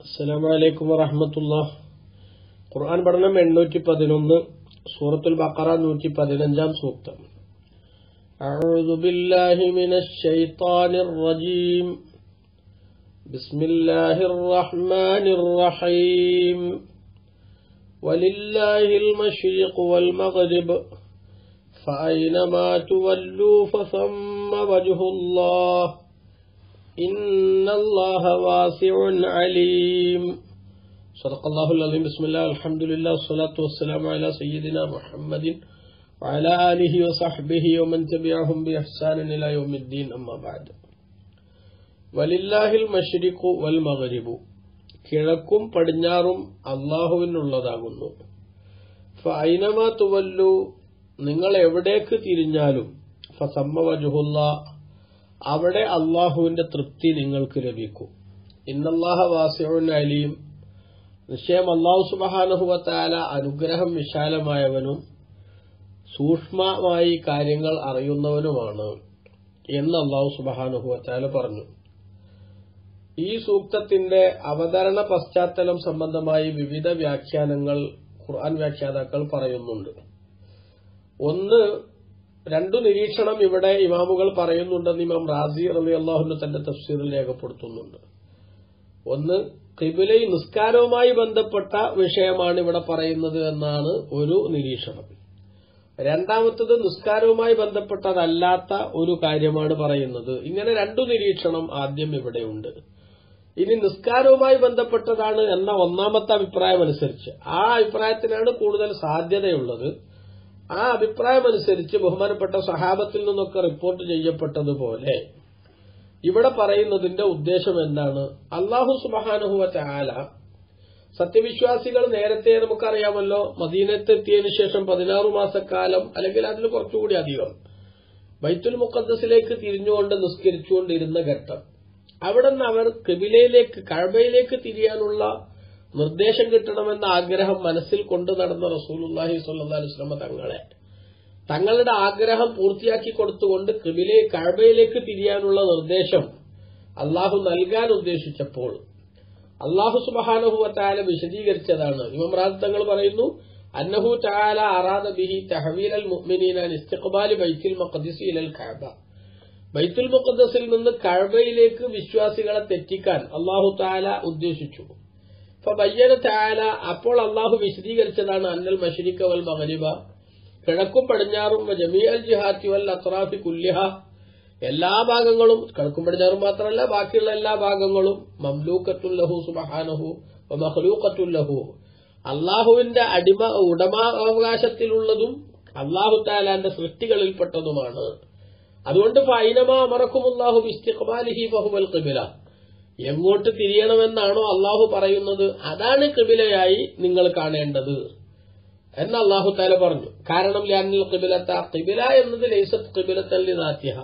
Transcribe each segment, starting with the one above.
അസ്സലാമു അലൈക്കും വറഹമത്തുള്ള ഖുർആൻ പഠനം എണ്ണൂറ്റി പതിനൊന്ന് സൂറത്തുൽ ബക്കറ നൂറ്റി പതിനഞ്ചാം സൂക്തം أعوذ بالله من الشيطان الرجيم بسم الله الرحمن الرحيم ولله المشرق والمغرب فأينما تولوا فثم وجه الله إن الله واسع عليم صدق الله العظيم بسم الله الحمد لله والصلاة والسلام على سيدنا محمد وعلى آله وصحبه ومن تبعهم بإحسان إلى يوم الدين أما بعد ولله المشرق والمغرب കിഴക്കും പടിഞ്ഞാറും അള്ളാഹുവിനുള്ളതാകുന്നു ഫൈനമാ തുവല്ലു നിങ്ങൾ എവിടേക്ക് തിരിഞ്ഞാലും ഫസമ്മ വജുഹുല്ല അവിടെ അള്ളാഹുവിന്റെ തൃപ്തി നിങ്ങൾക്ക് ലഭിക്കും. ഇന്നല്ലാഹ വാസിഉൻ അലീം. നിശ്ചയം അള്ളാഹു സുബഹാനുഹുവത്താല അനുഗ്രഹം വിശാലമായവനും സൂക്ഷ്മമായി കാര്യങ്ങൾ അറിയുന്നവനുമാണ് എന്ന് അള്ളാഹു സുബഹാനുഹുവത്താല പറഞ്ഞു. ഈ സൂക്തത്തിന്റെ അവതരണ പശ്ചാത്തലം സംബന്ധമായി വിവിധ വ്യാഖ്യാനങ്ങൾ ഖുർആൻ വ്യാഖ്യാതാക്കൾ പറയുന്നുണ്ട്. ഒന്ന് രണ്ടു നിരീക്ഷണം ഇവിടെ ഇമാമുകൾ പറയുന്നുണ്ടെന്ന് ഇമാം റാസി റബി അള്ളാഹുന്റെ തന്റെ തഫ്സീറിൽ രേഖപ്പെടുത്തുന്നുണ്ട്. ഒന്ന് കിബിലൈ നിസ്കാരവുമായി ബന്ധപ്പെട്ട വിഷയമാണ് ഇവിടെ പറയുന്നത് എന്നാണ് ഒരു നിരീക്ഷണം. രണ്ടാമത്തത് നിസ്കാരവുമായി ബന്ധപ്പെട്ടതല്ലാത്ത ഒരു കാര്യമാണ് പറയുന്നത്. ഇങ്ങനെ രണ്ടു നിരീക്ഷണം ആദ്യം ഇവിടെയുണ്ട് ഇനി നിസ്കാരവുമായി ബന്ധപ്പെട്ടതാണ് എന്ന ഒന്നാമത്തെ അഭിപ്രായം അനുസരിച്ച് ആ അഭിപ്രായത്തിനാണ് കൂടുതൽ സാധ്യതയുള്ളത്. ആ അഭിപ്രായമനുസരിച്ച് ബഹുമാനപ്പെട്ട സഹാബത്തിൽ നിന്നൊക്കെ റിപ്പോർട്ട് ചെയ്യപ്പെട്ടതുപോലെ ഇവിടെ പറയുന്നതിന്റെ ഉദ്ദേശം എന്താണ്? അള്ളാഹു സുബാനുഹുവ ചാല സത്യവിശ്വാസികൾ നേരത്തെ നമുക്കറിയാമല്ലോ മദീനത്തെത്തിയതിനു ശേഷം പതിനാറ് മാസക്കാലം അല്ലെങ്കിൽ അതിന് കുറച്ചുകൂടി അധികം ബൈത്തുൽ മുക്കദ്സിലേക്ക് തിരിഞ്ഞുകൊണ്ട് നിസ്കരിച്ചുകൊണ്ടിരുന്ന ഘട്ടം. അവിടെ നിന്ന് അവർ കബിലയിലേക്ക് കഴബയിലേക്ക് തിരിയാനുള്ള നിർദ്ദേശം കിട്ടണമെന്ന ആഗ്രഹം മനസ്സിൽ കൊണ്ടു നടന്ന റസൂലുല്ലാഹി സ്വല്ലാ വസ്ലമ തങ്ങളെ. തങ്ങളുടെ ആഗ്രഹം പൂർത്തിയാക്കി കൊടുത്തുകൊണ്ട് കിബിലെ കഴബയിലേക്ക് തിരിയാനുള്ള നിർദ്ദേശം അള്ളാഹു നൽകാൻ ഉദ്ദേശിച്ചപ്പോൾ അള്ളാഹു സുബഹാനഹുവത്താല വിശദീകരിച്ചതാണ്. ഇമാം റാസ് തങ്ങൾ പറയുന്നു അന്നഹു ചാല അറാദ ബിഹി തഹവീൽ അൽ മുഅ്മിനീന ഇസ്തിഖ്ബാലി ബൈത്തുൽ മഖ്ദിസി ഇലൽ കഅബ. ബൈത്തുൽ മുഖദ്സിൽ നിന്ന് കഴബയിലേക്ക് വിശ്വാസികളെ തെറ്റിക്കാൻ അള്ളാഹു താല ഉദ്ദേശിച്ചു. ഫബയ്യന താല അപ്പോൾ അള്ളാഹു വിശദീകരിച്ചതാണ് അന്നൽ മഷരിക്ക വൽ മഹരിബ കിഴക്കും പടിഞ്ഞാറും ജമീ അൽ ജിഹാത്തി വൽ അത്രാഫി കുല്യഹ എല്ലാ ഭാഗങ്ങളും കിഴക്കും പടിഞ്ഞാറും മാത്രമല്ല ബാക്കിയുള്ള എല്ലാ ഭാഗങ്ങളും മംലൂക്കത്തുല്ലഹു സുബഹാനഹു മഹ്ലൂക്കത്തുല്ലഹു അള്ളാഹുവിന്റെ അടിമ ഉടമാവകാശത്തിലുള്ളതും അള്ളാഹു താലാന്റെ സൃഷ്ടികളിൽപ്പെട്ടതുമാണ്. അതുകൊണ്ട് ഫൈനമാ അമറക്കുമുല്ലാഹു ഇസ്തിഖ്ബാലിഹി ബഹുവൽ ഖിബില. എങ്ങോട്ട് തിരിയണമെന്നാണോ അള്ളാഹു പറയുന്നത് അതാണ് കിബിലയായി നിങ്ങൾ കാണേണ്ടത് എന്ന് അള്ളാഹു താല പറഞ്ഞു. കാരണം ലാനിൽ കിബിലത്ത കിബില എന്നത് ലൈസത്ത് കിബിലത്തല്ലി നാത്യഹ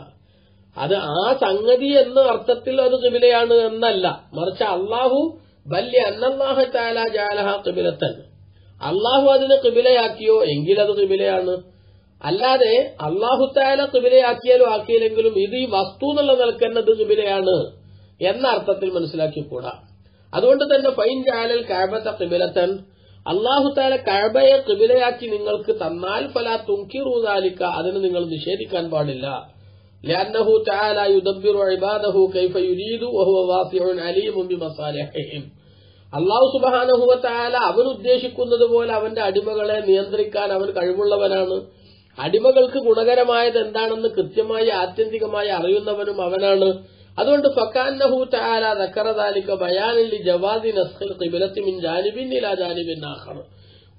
അത് ആ സംഗതി എന്ന അർത്ഥത്തിൽ അത് കിബിലയാണ് എന്നല്ല. മറിച്ച് അള്ളാഹു ബല്യ അന്നല്ലാഹ താല ജാലഹ കിബിലത്തൻ അള്ളാഹു അതിന് കിബിലയാക്കിയോ എങ്കിൽ അത് കിബിലയാണ് അല്ലാതെ അള്ളാഹു താല കിബിലയാക്കിയാലും ആക്കിയില്ലെങ്കിലും ഇത് ഈ വസ്തു എന്നുള്ള നിലക്കെന്നത് കിബിലയാണ് എന്ന അർത്ഥത്തിൽ മനസ്സിലാക്കിക്കൂടാ അതുകൊണ്ട് തന്നെ ഫൈൻ ജാലൽ കാബത്ത കിബിലത്തൻ അള്ളാഹു താല കഴബയെ കിബിലയാക്കി നിങ്ങൾക്ക് തന്നാൽ ഫല തുങ്കിറൂതാലിക്ക അതിന് നിങ്ങൾ നിഷേധിക്കാൻ പാടില്ല لأنه تعالى يدبر عباده كيف يريد وهو واسع عليم بمصالحهم അള്ളാഹു സുബാനഹുവ താല അവൻ ഉദ്ദേശിക്കുന്നത് പോലെ അവന്റെ അടിമകളെ നിയന്ത്രിക്കാൻ അവൻ കഴിവുള്ളവനാണ് അടിമകൾക്ക് ഗുണകരമായത് എന്താണെന്ന് കൃത്യമായി ആത്യന്തികമായി അറിയുന്നവനും അവനാണ് അതുകൊണ്ട് ആഖർ.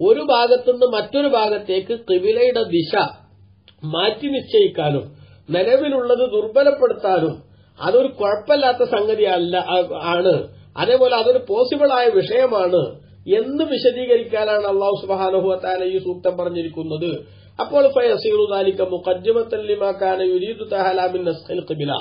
ഒരു ഭാഗത്തുനിന്ന് മറ്റൊരു ഭാഗത്തേക്ക് കിബിലയുടെ ദിശ മാറ്റി നിശ്ചയിക്കാനും നിലവിലുള്ളത് ദുർബലപ്പെടുത്താനും അതൊരു കുഴപ്പമില്ലാത്ത സംഗതി അല്ല ആണ്. അതേപോലെ അതൊരു പോസിബിൾ ആയ വിഷയമാണ് എന്ന് വിശദീകരിക്കാനാണ് അള്ളാഹു സുബാനഹു താല ഈ സൂക്തം പറഞ്ഞിരിക്കുന്നത്. അപ്പോൾ ഫയസീറു ദാലിക്ക മുഖജ്ജമത്തല്ലിമാക്കാന യുരീദു തഹലാമിൻ നസ്ഖിൽ കിബില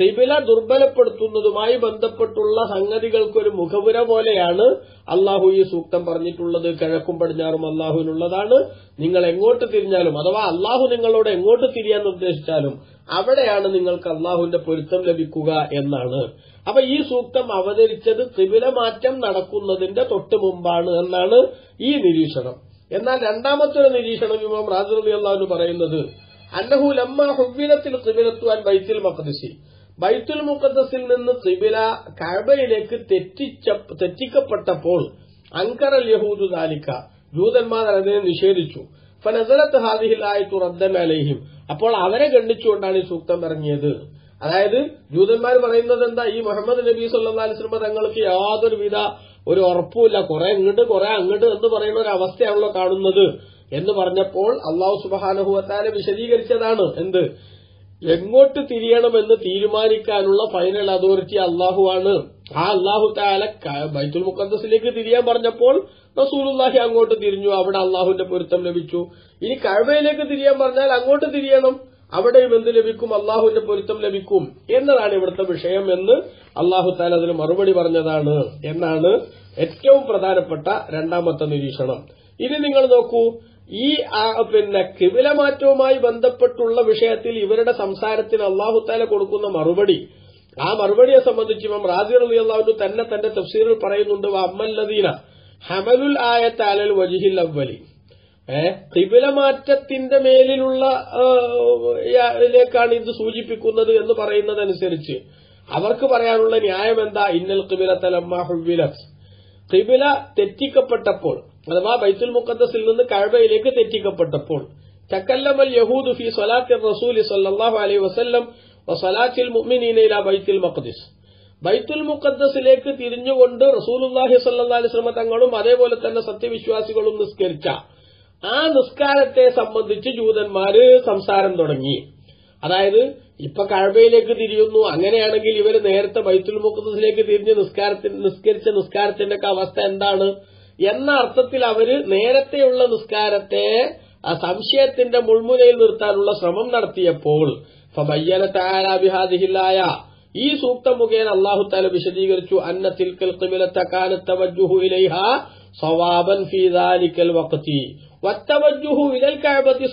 കിബില ദുർബലപ്പെടുത്തുന്നതുമായി ബന്ധപ്പെട്ടുള്ള സംഗതികൾക്കൊരു മുഖപുര പോലെയാണ് അള്ളാഹു ഈ സൂക്തം പറഞ്ഞിട്ടുള്ളത്. കിഴക്കും പടിഞ്ഞാറും അള്ളാഹുവിനുള്ളതാണ് നിങ്ങൾ എങ്ങോട്ട് തിരിഞ്ഞാലും അഥവാ അള്ളാഹു നിങ്ങളോട് എങ്ങോട്ട് തിരിയാൻ നിർദ്ദേശിച്ചാലും അവിടെയാണ് നിങ്ങൾക്ക് അള്ളാഹുവിന്റെ പൊരുത്തം ലഭിക്കുക എന്നാണ്. അപ്പൊ ഈ സൂക്തം അവതരിച്ചത് കിബില മാറ്റം നടക്കുന്നതിന്റെ തൊട്ട് മുമ്പാണ് എന്നാണ് ഈ നിരീക്ഷണം. എന്നാൽ രണ്ടാമത്തെ ഒരു നിരീക്ഷണം ഇമാം റാജുറലി അള്ളാഹു പറയുന്നത് അന്നഹു ലമ്മ ഹുബിലത്തിൽ കിബിലത്തുവാൻ ബൈത്തുൽ മഖദിസി. ബൈത്തുൽ മുഖദ്സിൽ നിന്ന് കിബില കഴബയിലേക്ക് തെറ്റിച്ച തെറ്റിക്കപ്പെട്ടപ്പോൾ അങ്കറൽ യഹൂദു ദാലിക്ക ജൂതന്മാർ അതിനെ നിഷേധിച്ചു. ഫനസലത്ത് റദ്ദൻ അലൈഹിം. അപ്പോൾ അവരെ ഗണ്ണിച്ചുകൊണ്ടാണ് ഈ സൂക്തം ഇറങ്ങിയത്. അതായത് ജൂതന്മാർ പറയുന്നത് എന്താ? ഈ മുഹമ്മദ് നബി സല്ലാ അലിസ്ലമ തങ്ങൾക്ക് യാതൊരു വിധ ഒരു ഉറപ്പുമില്ല. കുറെ ഇങ്ങോട്ട് കുറെ അങ്ങോട്ട് എന്ന് പറയുന്ന ഒരു അവസ്ഥയാണല്ലോ കാണുന്നത് എന്ന് പറഞ്ഞപ്പോൾ അള്ളാഹു സുബാനുഭവത്താലെ വിശദീകരിച്ചതാണ്. എന്ത്? എങ്ങോട്ട് തിരിയണമെന്ന് തീരുമാനിക്കാനുള്ള ഫൈനൽ അതോറിറ്റി അള്ളാഹുവാണ്. ആ അള്ളാഹു താല ബൈത്തുൽ മുക്കന്ദസിലേക്ക് തിരിയാൻ പറഞ്ഞപ്പോൾ റസൂലുല്ലാഹി അങ്ങോട്ട് തിരിഞ്ഞു. അവിടെ അള്ളാഹുവിന്റെ പൊരുത്തം ലഭിച്ചു. ഇനി കഴവയിലേക്ക് തിരിയാൻ പറഞ്ഞാൽ അങ്ങോട്ട് തിരിയണം. അവിടെയും എന്ത് ലഭിക്കും? അള്ളാഹുവിന്റെ പൊരുത്തം ലഭിക്കും. എന്നതാണ് ഇവിടുത്തെ വിഷയം എന്ന് അള്ളാഹു താല അതിന് മറുപടി പറഞ്ഞതാണ് എന്നാണ് ഏറ്റവും പ്രധാനപ്പെട്ട രണ്ടാമത്തെ നിരീക്ഷണം. ഇനി നിങ്ങൾ നോക്കൂ ഈ പിന്നെ കിബിലമാറ്റവുമായി ബന്ധപ്പെട്ടുള്ള വിഷയത്തിൽ ഇവരുടെ സംസാരത്തിന് അള്ളാഹു താല കൊടുക്കുന്ന മറുപടി. ആ മറുപടിയെ സംബന്ധിച്ച് ഇമാം റാജി അലി അള്ളാഹു തന്നെ തന്റെ തഫ്സീറിൽ പറയുന്നുണ്ട് അമ്മല്ലദീന ഹമലുൽ ആയത്ത് അലൽ വജിഹിൽ അവലി ഏഹ് കിബിലമാറ്റത്തിന്റെ മേലിലുള്ള ലേക്കാണ് ഇത് സൂചിപ്പിക്കുന്നത് എന്ന് പറയുന്നതനുസരിച്ച് അവർക്ക് പറയാനുള്ള ന്യായം എന്താ ഇന്നൽ കിബില തലമ്മ കിബില തെറ്റിക്കപ്പെട്ടപ്പോൾ അഥവാ ബൈത്തുൽ മുക്കദ്സിൽ നിന്ന് കഴബയിലേക്ക് തെറ്റിക്കപ്പെട്ടപ്പോൾ തക്കല്ലമൽ യഹൂദ് ഫി സലാത്തി റസൂലി സല്ലാഹു അലൈഹി വസല്ലം വസലാത്തിൽ മുഅ്മിനീന ബൈത്തുൽ മഖദിസ് ബൈത്തുൽ മുഖദ്സിലേക്ക് തിരിഞ്ഞുകൊണ്ട് റസൂലുല്ലാഹി സല്ലാഹി സ്വലമ തങ്ങളും അതേപോലെ തന്നെ സത്യവിശ്വാസികളും നിസ്കരിച്ച ആ നിസ്കാരത്തെ സംബന്ധിച്ച് ജൂതന്മാര് സംസാരം തുടങ്ങി. അതായത് ഇപ്പൊ കഴബയിലേക്ക് തിരിയുന്നു അങ്ങനെയാണെങ്കിൽ ഇവർ നേരത്തെ ബൈത്തുൽ മുഖദ്സിലേക്ക് തിരിഞ്ഞ് നിസ്കാരത്തിന് നിസ്കരിച്ച നിസ്കാരത്തിന്റെ ഒക്കെ അവസ്ഥ എന്താണ്? എന്ന അർത്ഥത്തിൽ അവർ നേരത്തെയുള്ള നിസ്കാരത്തെ ആ സംശയത്തിന്റെ മുൾമുനയിൽ നിർത്താനുള്ള ശ്രമം നടത്തിയപ്പോൾ ഫബയ്യനത്താലാബിഹാദിഹില്ലായ ഈ സൂക്ത മുഖേന അള്ളാഹു താല വിശദീകരിച്ചു അന്ന തിൽക്കൽ സവാബൻ ദാലിക്കൽ വഖതി. ഇലൽ കഅബത്തി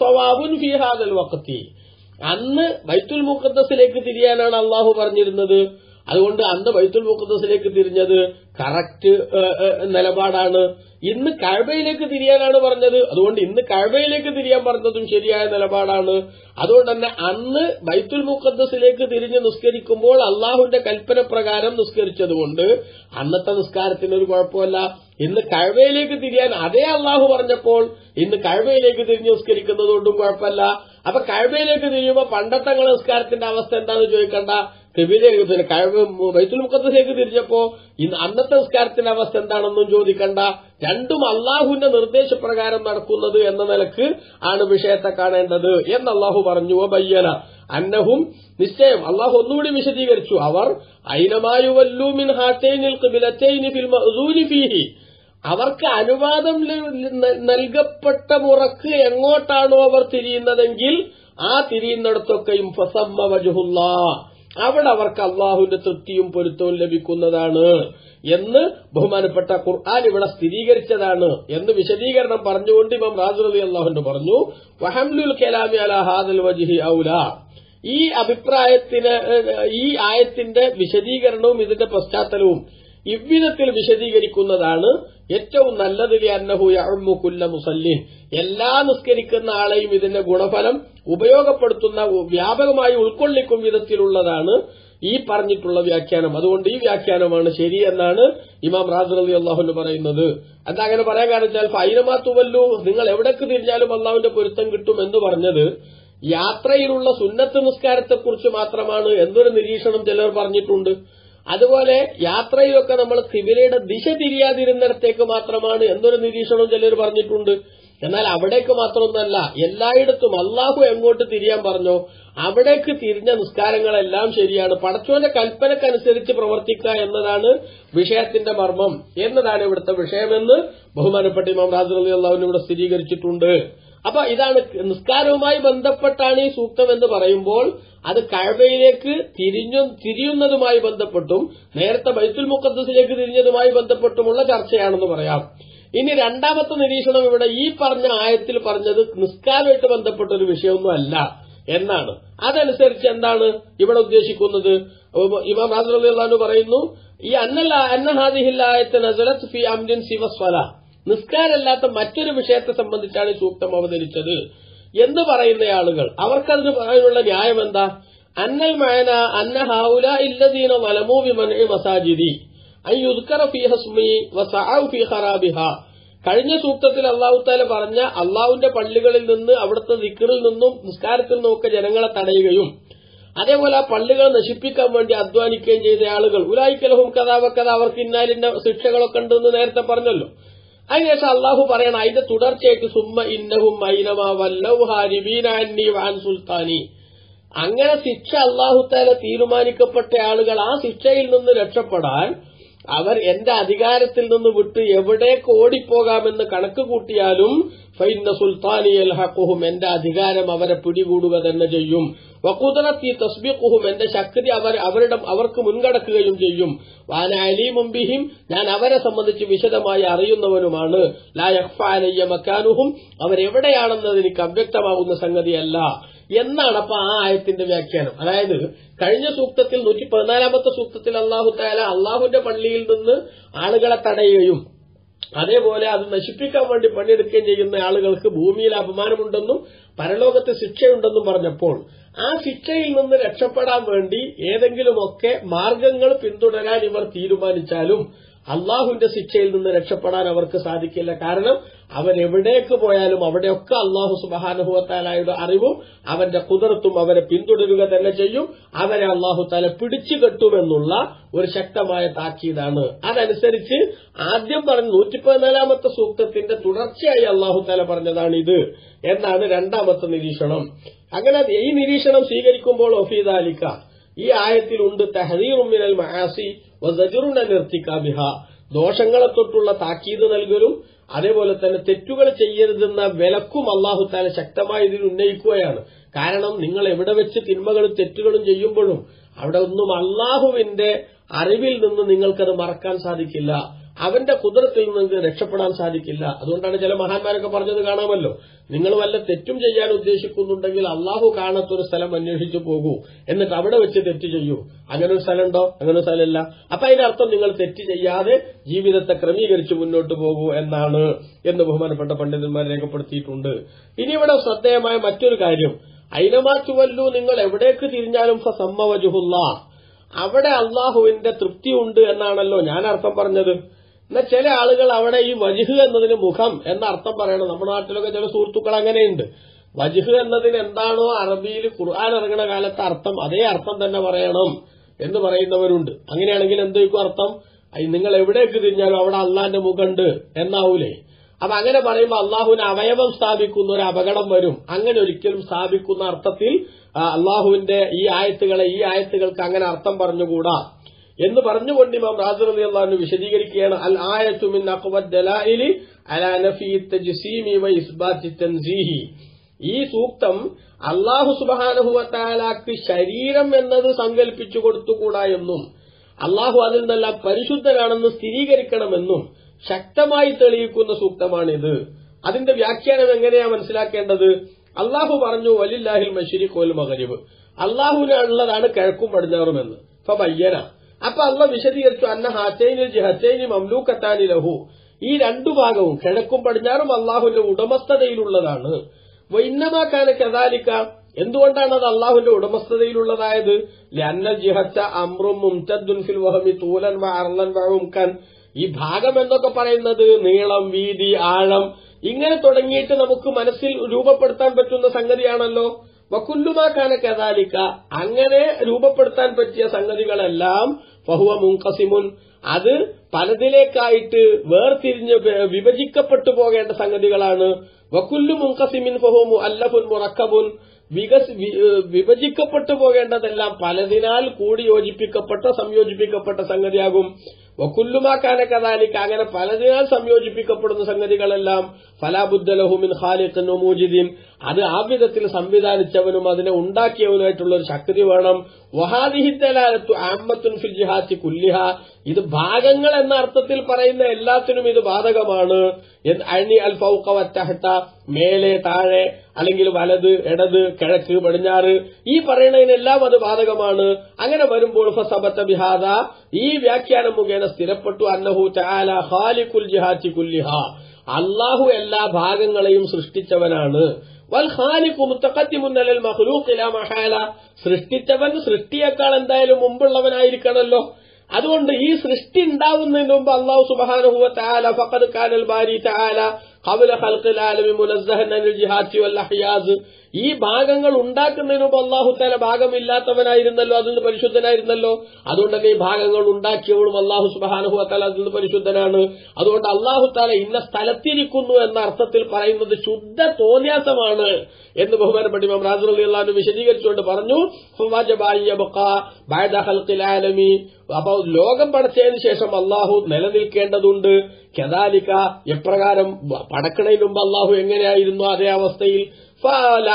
ഹാദൽ വഖതി. അന്ന് ബൈത്തുൽ മുഖദ്ദസിലേക്ക് തിരിയാനാണ് അള്ളാഹു പറഞ്ഞിരുന്നത്. അതുകൊണ്ട് അന്ന് ബൈത്തുൽ മുഖദ്ദസിലേക്ക് തിരിഞ്ഞത് കറക്റ്റ് നിലപാടാണ്. ഇന്ന് കഴബയിലേക്ക് തിരിയാനാണ് പറഞ്ഞത്. അതുകൊണ്ട് ഇന്ന് കഴബയിലേക്ക് തിരിയാൻ പറഞ്ഞതും ശരിയായ നിലപാടാണ്. അതുകൊണ്ട് തന്നെ അന്ന് ബൈത്തുൽ മുഖദ്ദസിലേക്ക് തിരിഞ്ഞ് നിസ്കരിക്കുമ്പോൾ അള്ളാഹുന്റെ കൽപ്പന പ്രകാരം നിസ്കരിച്ചതുകൊണ്ട് അന്നത്തെ നിസ്കാരത്തിന് ഒരു കുഴപ്പമല്ല. ഇന്ന് കഴവയിലേക്ക് തിരിയാൻ അതേ അള്ളാഹു പറഞ്ഞപ്പോൾ ഇന്ന് കഴവയിലേക്ക് തിരിഞ്ഞ് നിസ്കരിക്കുന്നതുകൊണ്ടും കുഴപ്പമില്ല. അപ്പൊ കഴവയിലേക്ക് തിരിയുമ്പോൾ പണ്ടത്തെ നിസ്കാരത്തിന്റെ അവസ്ഥ എന്താണെന്ന് ചോദിക്കണ്ട. കബീലേക്ക് പിന്നെ ബൈത്തുൽ മുഖത്തേക്ക് ഇന്ന് അന്നത്തെ നിസ്കാരത്തിന്റെ അവസ്ഥ എന്താണെന്നും ചോദിക്കണ്ട. രണ്ടും അള്ളാഹുവിന്റെ നിർദ്ദേശപ്രകാരം നടക്കുന്നത് എന്ന നിലയ്ക്ക് ആണ് വിഷയത്തെ കാണേണ്ടത് എന്ന് അള്ളാഹു പറഞ്ഞു. ബയ്യന അന്നഹും നിശ്ചയം അള്ളാഹു ഒന്നുകൂടി വിശദീകരിച്ചു. അവർ അവർക്ക് അനുവാദം നൽകപ്പെട്ട മുറക്ക് എങ്ങോട്ടാണോ അവർ തിരിയുന്നതെങ്കിൽ ആ തിരിയുന്നിടത്തൊക്കെയും ഫസമ്മ വജുഹുല്ലാ. അവിടെ അവർക്ക് അള്ളാഹുവിന്റെ തൃപ്തിയും പൊരുത്തവും ലഭിക്കുന്നതാണ് എന്ന് ബഹുമാനപ്പെട്ട ഖുർആൻ ഇവിടെ സ്ഥിരീകരിച്ചതാണ് എന്ന് വിശദീകരണം പറഞ്ഞുകൊണ്ട് ഇമാം റാജു അലി അള്ളാഹുന്റെ പറഞ്ഞു വഹംലുൽ കലാമി അല ഹാദൽ വജിഹി ഔല. ഈ അഭിപ്രായത്തിന് ഈ ആയത്തിന്റെ വിശദീകരണവും ഇതിന്റെ പശ്ചാത്തലവും ഇவ்விധത്തിൽ വിശദീകരിക്കുന്നതാണ് ഏറ്റവും നല്ലത് അന്നഹു യഅമ്മു കുല്ല മുസല്ലിൻ. എല്ലാ നിസ്കരിക്കുന്ന ആളെയും ഇതിന്റെ ഗുണഫലം ഉപയോഗപ്പെടുത്തുന്ന വ്യാപകമായി ഉൾക്കൊള്ളിക്കും വിധത്തിലുള്ളതാണ് ഈ പറഞ്ഞിട്ടുള്ള വ്യാഖ്യാനം. അതുകൊണ്ട് ഈ വ്യാഖ്യാനമാണ് ശരി എന്നാണ് ഇമാം റാസു അലി അള്ളാഹുന് പറയുന്നത്. എന്താ അങ്ങനെ പറയാൻ കാരണം വെച്ചാൽ ഫൈനമാത്തുവല്ലു നിങ്ങൾ എവിടേക്ക് തിരിഞ്ഞാലും അള്ളാഹുവിന്റെ പൊരുത്തം കിട്ടും എന്ന് പറഞ്ഞത് യാത്രയിലുള്ള സുന്നത്ത് നിസ്കാരത്തെക്കുറിച്ച് മാത്രമാണ്. എന്നൊരു നിരീക്ഷണം ചിലർ പറഞ്ഞിട്ടുണ്ട്. അതുപോലെ യാത്രയിലൊക്കെ നമ്മൾ കിബിലയുടെ ദിശ തിരിയാതിരുന്നിടത്തേക്ക് മാത്രമാണ് എന്നൊരു നിരീക്ഷണവും ചിലർ പറഞ്ഞിട്ടുണ്ട്. എന്നാൽ അവിടേക്ക് മാത്രമൊന്നല്ല എല്ലായിടത്തും അള്ളാഹു എങ്ങോട്ട് തിരിയാൻ പറഞ്ഞോ അവിടേക്ക് തിരിഞ്ഞ നിസ്കാരങ്ങളെല്ലാം ശരിയാണ്. പടച്ചോന്റെ കൽപ്പനക്കനുസരിച്ച് പ്രവർത്തിക്കുക എന്നതാണ് വിഷയത്തിന്റെ മർമ്മം. എന്നതാണ് ഇവിടുത്തെ വിഷയമെന്ന് ബഹുമാനപ്പെട്ട ഇമാം റാജു അലി അള്ളാഹുവിന് ഇവിടെ സ്ഥിരീകരിച്ചിട്ടുണ്ട്. അപ്പൊ ഇതാണ് നിസ്കാരവുമായി ബന്ധപ്പെട്ടാണ് ഈ സൂക്തം എന്ന് പറയുമ്പോൾ അത് കഴവയിലേക്ക് തിരിഞ്ഞു തിരിയുന്നതുമായി ബന്ധപ്പെട്ടും നേരത്തെ ബൈത്തുൽ മുഖദ്ദസിലേക്ക് തിരിഞ്ഞതുമായി ബന്ധപ്പെട്ടുമുള്ള ചർച്ചയാണെന്ന് പറയാം. ഇനി രണ്ടാമത്തെ നിരീക്ഷണം ഇവിടെ ഈ പറഞ്ഞ ആയത്തിൽ പറഞ്ഞത് നിസ്കാരമായിട്ട് ബന്ധപ്പെട്ട ഒരു വിഷയമൊന്നും അല്ല എന്നാണ്. അതനുസരിച്ച് എന്താണ് ഇവിടെ ഉദ്ദേശിക്കുന്നത്? ഇമാം റാസു പറയുന്നു ഈ അന്നല്ല അന്നഹാദിഹില്ലായത്തെ നസലത്ത് ഫി അംരിൻ സിവസ്വല നിസ്കാരമല്ലാത്ത മറ്റൊരു വിഷയത്തെ സംബന്ധിച്ചാണ് സൂക്തം അവതരിച്ചത്. എന്ന് പറയുന്ന ആളുകൾ. അവർക്കതിന് പറയാനുള്ള ന്യായം എന്താ അന്നൽ മഴന അന്ന ഹൗല ഇല്ലദീന വലമൂ വിമന മസാജിദി. കഴിഞ്ഞ സൂക്തത്തിൽ അള്ളാഹുത്താല പറഞ്ഞ അള്ളാഹുവിന്റെ പള്ളികളിൽ നിന്ന് അവിടുത്തെ ദിക്കറിൽ നിന്നും നിസ്കാരത്തിൽ നിന്നൊക്കെ ജനങ്ങളെ തടയുകയും അതേപോലെ ആ പള്ളികൾ നശിപ്പിക്കാൻ വേണ്ടി അധ്വാനിക്കുകയും ചെയ്ത ആളുകൾ. ഉലായിക്കലഹും കഥാവക്കഥ അവർക്ക് ഇന്നാലിന്റെ ശിക്ഷകളൊക്കെ ഉണ്ടെന്ന് നേരത്തെ പറഞ്ഞല്ലോ. അതിനുശേഷം അള്ളാഹു പറയണം അതിന്റെ തുടർച്ചയായിട്ട് സുമ്മ ഇന്നഹും മൈനമാ വല്ലവ് വാൻ സുൽത്താനി. അങ്ങനെ ശിക്ഷ അള്ളാഹുത്താല തീരുമാനിക്കപ്പെട്ട ആളുകൾ ആ ശിക്ഷയിൽ നിന്ന് രക്ഷപ്പെടാൻ അവർ എന്റെ അധികാരത്തിൽ നിന്ന് വിട്ട് എവിടേക്ക് ഓടിപ്പോകാമെന്ന് കണക്ക് കൂട്ടിയാലും ഫൈന്ന സുൽത്താനി ഹക്കുഹും എന്റെ അധികാരം അവരെ പിടികൂടുക തന്നെ ചെയ്യും. വക്കുതറത്തി തസ്ബീഖുഹും എന്റെ ശക്തി അവർ അവരുടെ അവർക്ക് മുൻകടക്കുകയും ചെയ്യും. വാന അലി മുമ്പിഹിം ഞാൻ അവരെ സംബന്ധിച്ച് വിശദമായി അറിയുന്നവനുമാണ്. ലാ യഹ്ഫാലയ്യ മക്കാനുഹും അവരെവിടെയാണെന്നത് എനിക്ക് അവ്യക്തമാകുന്ന സംഗതിയല്ല. എന്നാണ് അപ്പൊ ആ ആയത്തിന്റെ വ്യാഖ്യാനം. അതായത് കഴിഞ്ഞ സൂക്തത്തിൽ നൂറ്റി പതിനാലാമത്തെ സൂക്തത്തിൽ അള്ളാഹു താല അള്ളാഹുന്റെ പള്ളിയിൽ നിന്ന് ആളുകളെ തടയുകയും അതേപോലെ അത് നശിപ്പിക്കാൻ വേണ്ടി പണിയെടുക്കുകയും ചെയ്യുന്ന ആളുകൾക്ക് ഭൂമിയിൽ അപമാനമുണ്ടെന്നും പരലോകത്ത് ശിക്ഷയുണ്ടെന്നും പറഞ്ഞപ്പോൾ ആ ശിക്ഷയിൽ നിന്ന് രക്ഷപ്പെടാൻ വേണ്ടി ഏതെങ്കിലുമൊക്കെ മാർഗങ്ങൾ പിന്തുടരാൻ ഇവർ തീരുമാനിച്ചാലും അള്ളാഹുവിന്റെ ശിക്ഷയിൽ നിന്ന് രക്ഷപ്പെടാൻ അവർക്ക് സാധിക്കില്ല. കാരണം അവൻ എവിടേക്ക് പോയാലും അവിടെയൊക്കെ അള്ളാഹു സുബാനുഭവത്താലായുടെ അറിവും അവന്റെ കുതിർത്തും അവരെ പിന്തുടരുക തന്നെ ചെയ്യും. അവരെ അള്ളാഹു താല പിടിച്ചു കെട്ടുമെന്നുള്ള ഒരു ശക്തമായ താക്കീതാണ്. അതനുസരിച്ച് ആദ്യം പറഞ്ഞ നൂറ്റി പതിനാലാമത്തെ സൂക്തത്തിന്റെ തുടർച്ചയായി അള്ളാഹു താല പറഞ്ഞതാണ് ഇത് എന്നാണ് രണ്ടാമത്തെ നിരീക്ഷണം. അങ്ങനെ ഈ നിരീക്ഷണം സ്വീകരിക്കുമ്പോൾ ഒഫീദാലിക്ക ഈ ആയത്തിൽ ഉണ്ട് തെഹദീറുമിനൽ മഹാസി നിർത്തിക്കാബിഹ ദോഷങ്ങളെ തൊട്ടുള്ള താക്കീത് നൽകലും അതേപോലെ തന്നെ തെറ്റുകൾ ചെയ്യരുതെന്ന വിലക്കും അള്ളാഹു താല ശക്തമായി ഇതിൽ ഉന്നയിക്കുകയാണ്. കാരണം നിങ്ങൾ എവിടെ വെച്ച് തിന്മകളും തെറ്റുകളും ചെയ്യുമ്പോഴും അവിടെ ഒന്നും അള്ളാഹുവിന്റെ അറിവിൽ നിന്ന് നിങ്ങൾക്കത് മറക്കാൻ സാധിക്കില്ല. അവന്റെ കുതിരത്തിൽ നിന്ന് രക്ഷപ്പെടാൻ സാധിക്കില്ല. അതുകൊണ്ടാണ് ചില മഹാന്മാരൊക്കെ പറഞ്ഞത് കാണാമല്ലോ. നിങ്ങൾ വല്ല തെറ്റും ചെയ്യാൻ ഉദ്ദേശിക്കുന്നുണ്ടെങ്കിൽ അള്ളാഹു കാണാത്തൊരു സ്ഥലം അന്വേഷിച്ചു പോകൂ. എന്നിട്ട് അവിടെ വെച്ച് തെറ്റ് ചെയ്യൂ. അങ്ങനെ ഒരു സ്ഥലമുണ്ടോ? അങ്ങനെ ഒരു സ്ഥലമില്ല. അപ്പൊ അതിന്റെ അർത്ഥം നിങ്ങൾ തെറ്റ് ചെയ്യാതെ ജീവിതത്തെ ക്രമീകരിച്ച് മുന്നോട്ട് പോകൂ എന്നാണ് എന്ന് ബഹുമാനപ്പെട്ട പണ്ഡിതന്മാർ രേഖപ്പെടുത്തിയിട്ടുണ്ട്. ഇനി ഇവിടെ ശ്രദ്ധേയമായ മറ്റൊരു കാര്യം. അയിനമാറ്റുവല്ലു നിങ്ങൾ എവിടേക്ക് തിരിഞ്ഞാലും സമ്മവജുഹുല്ല. അവിടെ അള്ളാഹുവിന്റെ തൃപ്തിയുണ്ട് എന്നാണല്ലോ ഞാൻ അർത്ഥം പറഞ്ഞത്. എന്നാൽ ചില ആളുകൾ അവിടെ ഈ വജുഹ് എന്നതിന് മുഖം എന്ന അർത്ഥം പറയണം. നമ്മുടെ നാട്ടിലൊക്കെ ചില സുഹൃത്തുക്കൾ അങ്ങനെയുണ്ട്. വജുഹ് എന്നതിന് എന്താണോ അറബിയിൽ ഖുർആൻ ഇറങ്ങുന്ന കാലത്ത് അർത്ഥം അതേ അർത്ഥം തന്നെ പറയണം എന്ന് പറയുന്നവരുണ്ട്. അങ്ങനെയാണെങ്കിൽ എന്തായിരിക്കും അർത്ഥം? നിങ്ങൾ എവിടേക്ക് തിരിഞ്ഞാലും അവിടെ അള്ളാന്റെ മുഖമുണ്ട് എന്നാവൂലേ? അപ്പൊ അങ്ങനെ പറയുമ്പോൾ അള്ളാഹുവിന് അവയവം സ്ഥാപിക്കുന്ന ഒരു അപകടം വരും. അങ്ങനെ ഒരിക്കലും സ്ഥാപിക്കുന്ന അർത്ഥത്തിൽ അള്ളാഹുവിന്റെ ഈ ആയത്തുകളെ ഈ ആയത്തുകൾക്ക് അങ്ങനെ അർത്ഥം പറഞ്ഞുകൂടാ. എന്ന് പറഞ്ഞുകൊണ്ട് ഇമാം റാസർ അലി അള്ളാഹു വിശദീകരിക്കുകയാണ് അൽ ആയത്തുമിൻ അക്വദ്ദലായിലി അലാ നഫി തജ്സീമി വ തൻസീഹി. ഈ സൂക്തം അള്ളാഹു സുബാനഹുവത്താലാക്ക് ശരീരം എന്നത് സങ്കല്പിച്ചു കൊടുത്തുകൂടാ എന്നും അള്ളാഹു അതിൽ നിന്നെല്ലാം പരിശുദ്ധനാണെന്ന് സ്ഥിരീകരിക്കണമെന്നും ശക്തമായി തെളിയിക്കുന്ന സൂക്തമാണിത്. അതിന്റെ വ്യാഖ്യാനം എങ്ങനെയാ മനസ്സിലാക്കേണ്ടത്? അള്ളാഹു പറഞ്ഞു വലില്ലാഹിൽ മഷീരി കോൽ മകരിവ് അള്ളാഹുവിനുള്ളതാണ് കിഴക്കും പടിഞ്ഞാറുമെന്ന്. ഇപ്പൊ ബയ്യന അപ്പൊ അള്ള വിശദീകരിച്ചു അന്ന ഹാച്ചൈനിൽ ജിഹച്ചൈനി മംലൂക്കത്താനി ലഹു. ഈ രണ്ടു ഭാഗവും കിഴക്കും പടിഞ്ഞാറും അള്ളാഹുവിന്റെ ഉടമസ്ഥതയിലുള്ളതാണ്. വൈന്നമാക്കാന കഥാലിക്ക എന്തുകൊണ്ടാണ് അത് അള്ളാഹുവിന്റെ ഉടമസ്ഥതയിലുള്ളതായത്? ലന്ന ജിഹച്ച അമ്രും മുംതദ്ദുൻ ഫിൽ തൂലൻ വ അർലൻ ഈ ഭാഗം എന്നൊക്കെ പറയുന്നത് നീളം വീതി ആഴം. ഇങ്ങനെ തുടങ്ങിയിട്ട് നമുക്ക് മനസ്സിൽ രൂപപ്പെടുത്താൻ പറ്റുന്ന സംഗതിയാണല്ലോ. വക്കുല്ലുമാക്കാന കഥാലിക്ക അങ്ങനെ രൂപപ്പെടുത്താൻ പറ്റിയ സംഗതികളെല്ലാം ഫഹുവ മുൻകസിമുൻ. അത് പലതിലേക്കായിട്ട് വേർതിരിഞ്ഞ് വിഭജിക്കപ്പെട്ടു പോകേണ്ട സംഗതികളാണ്. വക്കുല്ലു മുൻകസിമിൻ ഫഹുമു അല്ലഫുൻ മുറക്കബുൻ. വികസ് വിഭജിക്കപ്പെട്ടു പോകേണ്ടതെല്ലാം പലതിനാൽ കൂടി യോജിപ്പിക്കപ്പെട്ട സംയോജിപ്പിക്കപ്പെട്ട സംഗതിയാകും. വക്കുല്ലുമാക്കാന കഥാലിക്ക് അങ്ങനെ പലതിനാൽ സംയോജിപ്പിക്കപ്പെടുന്ന സംഗതികളെല്ലാം ഫലാബുദ്ദലഹുമിൻ ഖാലിഖിൻ മൂജിദീൻ. അത് ആ വിധത്തിൽ സംവിധാനിച്ചവനും അതിനെ ഉണ്ടാക്കിയവനുമായിട്ടുള്ള ഒരു ശക്തി വേണം. വഹാദിഹിത്തലാലത്തു ആമ്മത്തുൻ ഫിൽ കുല്ലിഹ. ഇത് ഭാഗങ്ങൾ എന്ന അർത്ഥത്തിൽ പറയുന്ന എല്ലാത്തിനും ഇത് ബാധകമാണ്. അണി അൽ ഫൗഖ വറ്റഹത്ത മേലെ താഴെ അല്ലെങ്കിൽ വലത് ഇടത് കിഴക്ക് പടിഞ്ഞാറ്. ഈ പറയുന്നതിനെല്ലാം അത് ബാധകമാണ്. അങ്ങനെ വരുമ്പോൾ ഫസബത്ത ബിഹാദ. ഈ വ്യാഖ്യാനം മുഖേന സ്ഥിരപ്പെട്ടു. അന്നഹു ചാല ഖാലിഖുൽ ജിഹാത്തി കുല്ലിഹ. അള്ളാഹു എല്ലാ ഭാഗങ്ങളെയും സൃഷ്ടിച്ചവനാണ്. വൽ ഖാലിഖു മുത്തഖദ്ദിമുൻ അലൽ മഖ്ലൂഖ് ഇലാ മഹാല. സൃഷ്ടിച്ചവൻ സൃഷ്ടിയേക്കാൾ എന്തായാലും മുമ്പുള്ളവനായിരിക്കണല്ലോ. അതുകൊണ്ട് ഈ സൃഷ്ടി ഉണ്ടാവുന്നതിന് മുമ്പ് അള്ളാഹു സുബ്ഹാനഹു വ തആല ഫഖദ് കാനൽ ബാരി തആല ഖബല ഖൽഖിൽ ആലമി മുനസ്സഹൻ അനിൽ ജിഹാത്തി വൽ ഈ ഭാഗങ്ങൾ ഉണ്ടാക്കുന്നതിന് മുമ്പ് അള്ളാഹു താല ഭാഗമില്ലാത്തവനായിരുന്നല്ലോ അതിൽ നിന്ന് പരിശുദ്ധനായിരുന്നല്ലോ. അതുകൊണ്ട് തന്നെ ഈ ഭാഗങ്ങൾ ഉണ്ടാക്കിയവളും അള്ളാഹു സുബാനഹു അത്താല അതിൽ നിന്ന് പരിശുദ്ധനാണ്. അതുകൊണ്ട് അള്ളാഹു താല ഇന്ന സ്ഥലത്തിരിക്കുന്നു എന്ന അർത്ഥത്തിൽ പറയുന്നത് ശുദ്ധ തോന്യാസമാണ് എന്ന് ബഹുമാനപ്പെട്ട ഇമാം റാസു അലി അള്ളഹാനു വിശദീകരിച്ചുകൊണ്ട് പറഞ്ഞു അപ്പൊ ലോകം പടച്ചതിന് ശേഷം അള്ളാഹു നിലനിൽക്കേണ്ടതുണ്ട്. കെതാലിക്ക എപ്രകാരം പടക്കണയിൽ മുമ്പ് അള്ളാഹു എങ്ങനെയായിരുന്നു അതേ അവസ്ഥയിൽ?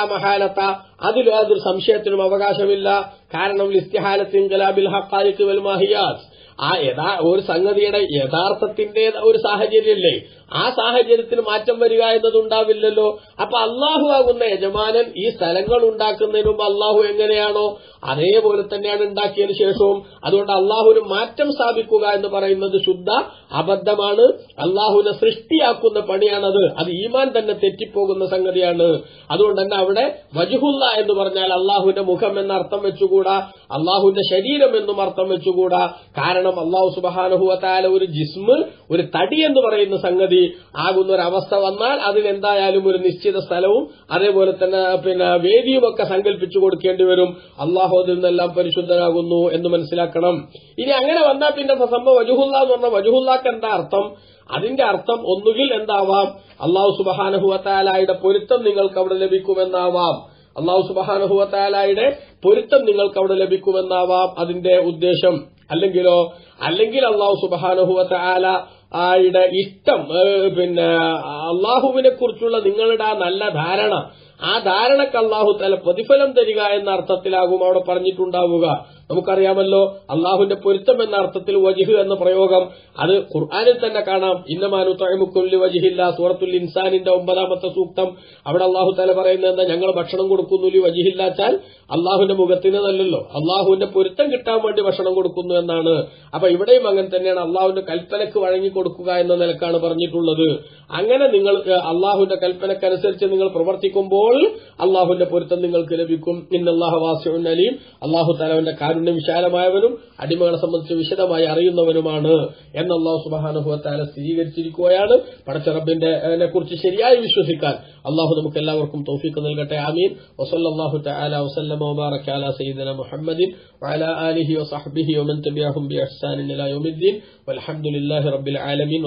മഹാലത്ത. അതിലും അതൊരു സംശയത്തിനും അവകാശമില്ല. കാരണം ലിസ്തിഹാലത്തിൻ കലാബിൽ ഹക്കാലിക്ക് വൽ മഹിയാസ്. ആ യഥാ ഒരു സംഗതിയുടെ യഥാർത്ഥത്തിന്റെ ഒരു സാഹചര്യമല്ലേ? ആ സാഹചര്യത്തിൽ മാറ്റം വരിക എന്നതുണ്ടാവില്ലല്ലോ. അപ്പൊ അള്ളാഹു ആകുന്ന യജമാനൻ ഈ സ്ഥലങ്ങൾ ഉണ്ടാക്കുന്നതിന് മുമ്പ് അള്ളാഹു എങ്ങനെയാണോ അതേപോലെ തന്നെയാണ് ഉണ്ടാക്കിയതിനു ശേഷവും അതുകൊണ്ട് അള്ളാഹുവിന് മാറ്റം സ്ഥാപിക്കുക എന്ന് പറയുന്നത് ശുദ്ധ അബദ്ധമാണ്. അള്ളാഹുവിനെ സൃഷ്ടിയാക്കുന്ന പണിയാണത്. അത് ഈമാൻ തന്നെ തെറ്റിപ്പോകുന്ന സംഗതിയാണ്. അതുകൊണ്ട് തന്നെ അവിടെ വജുഹുല്ല എന്ന് പറഞ്ഞാൽ അള്ളാഹുവിന്റെ മുഖം എന്ന അർത്ഥം വെച്ചുകൂടാ അള്ളാഹുവിന്റെ ശരീരം എന്നും അർത്ഥം വെച്ചുകൂടാ. കാരണം അള്ളാഹു സുബഹാനുഹുവത്തായ ഒരു ജിസ്മ് ഒരു തടി എന്ന് പറയുന്ന സംഗതി ആകുന്ന ഒരു അവസ്ഥ വന്നാൽ അതിനെന്തായാലും ഒരു നിശ്ചിത സ്ഥലവും അതേപോലെ തന്നെ പിന്നെ വേദിയുമൊക്കെ സങ്കല്പിച്ചു കൊടുക്കേണ്ടി വരും. അള്ളാഹു അതിൽ നിന്നെല്ലാം പരിശുദ്ധനാകുന്നു എന്ന് മനസ്സിലാക്കണം. ഇനി അങ്ങനെ വന്നാൽ പിന്നെ സംഭവം വജുഹുല്ല എന്ന് പറഞ്ഞ വജുഹുല്ലാക്ക് എന്താ അർത്ഥം? അതിന്റെ അർത്ഥം ഒന്നുകിൽ എന്താവാം? അള്ളാഹു സുബഹാനഹുവത്താലായുടെ പൊരുത്തം നിങ്ങൾക്ക് അവിടെ ലഭിക്കുമെന്നാവാം. അള്ളാഹു സുബഹാനഹുവത്താലായുടെ പൊരുത്തം നിങ്ങൾക്ക് അവിടെ ലഭിക്കുമെന്നാവാം അതിന്റെ ഉദ്ദേശം. അല്ലെങ്കിലോ? അല്ലെങ്കിൽ അള്ളാഹു സുബഹാനുഹുവത്താല ആയുടെ ഇഷ്ടം. പിന്നെ അള്ളാഹുവിനെ കുറിച്ചുള്ള നിങ്ങളുടെ ആ നല്ല ധാരണ. ആ ധാരണക്ക് അള്ളാഹു തല പ്രതിഫലം തരിക എന്ന അർത്ഥത്തിലാകും അവിടെ പറഞ്ഞിട്ടുണ്ടാവുക. നമുക്കറിയാമല്ലോ അള്ളാഹുവിന്റെ പൊരുത്തം എന്ന അർത്ഥത്തിൽ വജിഹ് എന്ന പ്രയോഗം അത് ഖുർആാനിൽ തന്നെ കാണാം. ഇന്നമാനു തൊഴമുക്കൊല്ലി വജിഹില്ല സൂറത്തുൽ ഇൻസാനിന്റെ ഒമ്പതാമത്തെ സൂക്തം. അവിടെ അള്ളാഹു തല പറയുന്നത് എന്താ? ഞങ്ങൾ ഭക്ഷണം കൊടുക്കുന്നു വജിഹില്ലാച്ചാൽ അള്ളാഹുവിന്റെ മുഖത്തിന് നല്ലല്ലോ അള്ളാഹുവിന്റെ പൊരുത്തം കിട്ടാൻ വേണ്ടി ഭക്ഷണം കൊടുക്കുന്നു എന്നാണ്. അപ്പൊ ഇവിടെയും അങ്ങനെ തന്നെയാണ് അള്ളാഹുവിന്റെ കൽപ്പനക്ക് വഴങ്ങി കൊടുക്കുക എന്ന നിലക്കാണ് പറഞ്ഞിട്ടുള്ളത്. അങ്ങനെ നിങ്ങൾ അള്ളാഹുവിന്റെ കൽപ്പനക്കനുസരിച്ച് നിങ്ങൾ പ്രവർത്തിക്കുമ്പോൾ അള്ളാഹുവിന്റെ പൊരുത്തം നിങ്ങൾക്ക് ലഭിക്കും. ഇന്നല്ലാഹു വാസ്യൻ അലീം. അള്ളാഹു തലവന്റെ കാരുണ്യം വിശാലമായവനും അടിമകളെ സംബന്ധിച്ച് വിശദമായി അറിയുന്നവനുമാണ് എന്ന് അള്ളാഹു സുബാനുഭവത്താല സ്ഥിരീകരിച്ചിരിക്കുകയാണ് പടച്ചറബിന്റെ കുറിച്ച് ശരിയായി വിശ്വസിക്കാൻ അള്ളാഹു നമുക്ക് എല്ലാവർക്കും തൗഫീക്ക് നൽകട്ടെ ആമീൻ വസല്ലാഹു തആല വസല്ലമ وبارك على سيدنا محمد وعلى آله وصحبه ومن تبعهم بإحسان إلى يوم الدين والحمد لله رب العالمين